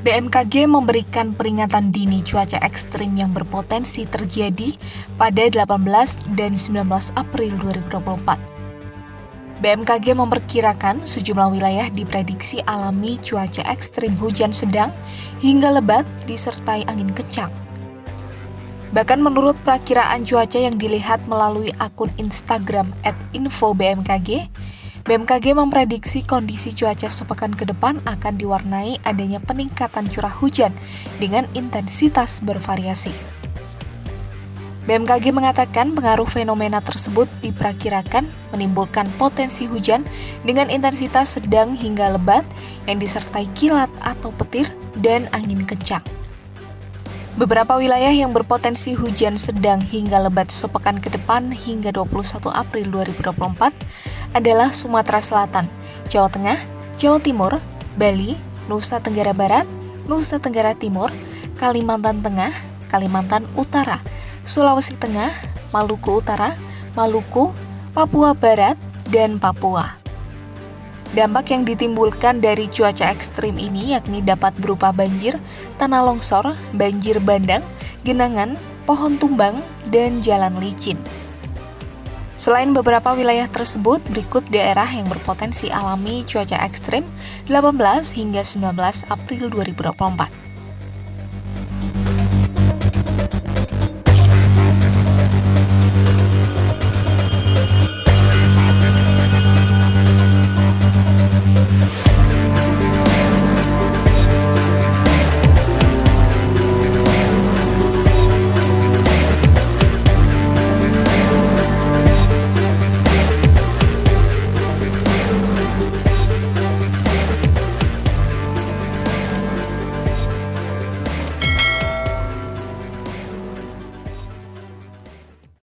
BMKG memberikan peringatan dini cuaca ekstrim yang berpotensi terjadi pada 18 dan 19 April 2024. BMKG memperkirakan sejumlah wilayah diprediksi alami cuaca ekstrim hujan sedang hingga lebat disertai angin kencang. Bahkan menurut perakiraan cuaca yang dilihat melalui akun Instagram @info_bmkg, BMKG memprediksi kondisi cuaca sepekan ke depan akan diwarnai adanya peningkatan curah hujan dengan intensitas bervariasi. BMKG mengatakan pengaruh fenomena tersebut diperkirakan menimbulkan potensi hujan dengan intensitas sedang hingga lebat yang disertai kilat atau petir dan angin kencang. Beberapa wilayah yang berpotensi hujan sedang hingga lebat sepekan ke depan hingga 21 April 2024 adalah Sumatera Selatan, Jawa Tengah, Jawa Timur, Bali, Nusa Tenggara Barat, Nusa Tenggara Timur, Kalimantan Tengah, Kalimantan Utara, Sulawesi Tengah, Maluku Utara, Maluku, Papua Barat, dan Papua. Dampak yang ditimbulkan dari cuaca ekstrim ini yakni dapat berupa banjir, tanah longsor, banjir bandang, genangan, pohon tumbang, dan jalan licin. Selain beberapa wilayah tersebut, berikut daerah yang berpotensi alami cuaca ekstrim 18 hingga 19 April 2024.